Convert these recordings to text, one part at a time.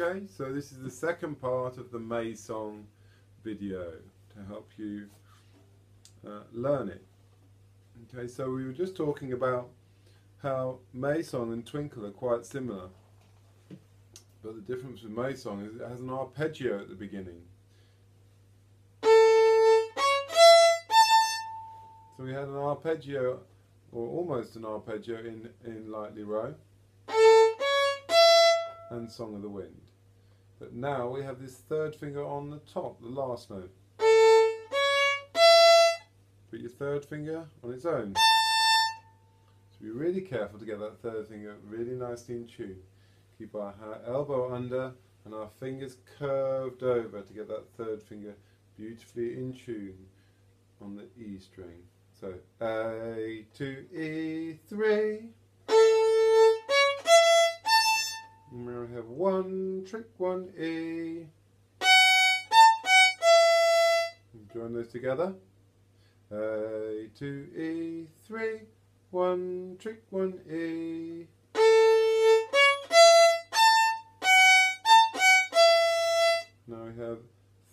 Okay, so this is the second part of the May song video to help you uh, learn it. Okay, so we were just talking about how May song and Twinkle are quite similar. But the difference with May song is it has an arpeggio at the beginning. So we had an arpeggio, or almost an arpeggio in, in Lightly Row and Song of the Wind. But now we have this third finger on the top, the last note. Put your third finger on its own. So be really careful to get that third finger really nicely in tune. Keep our elbow under and our fingers curved over to get that third finger beautifully in tune on the E string. So A two E three. One trick, one E. Join those together. A, two, E, three. One trick, one E. Now we have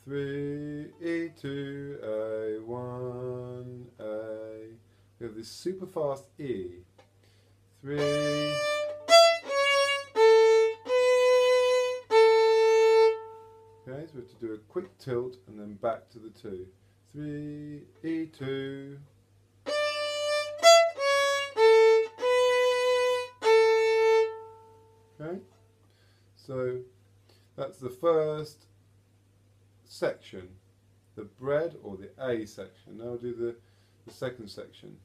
three, E, two, A, one, A. We have this super fast E. Three. Do a quick tilt and then back to the two. Three, E2. Okay, so that's the first section, the bread or the A section. Now I'll do the, the second section,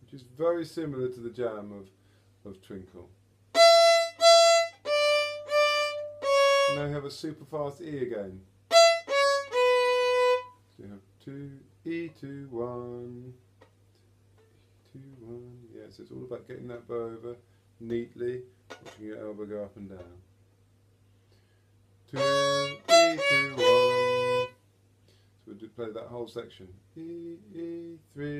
which is very similar to the jam of, of Twinkle. Now have a super fast E again. So you have two, E two, one, two, one. Yeah, so it's all about getting that bow over neatly, watching your elbow go up and down. Two, E two, one. So we'll play that whole section. E, E, three,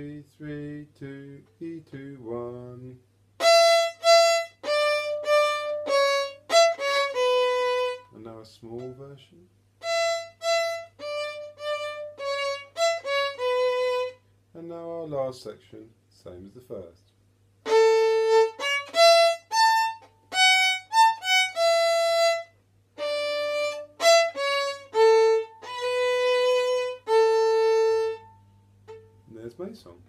percussion. And now our last section, same as the first. And there's my song.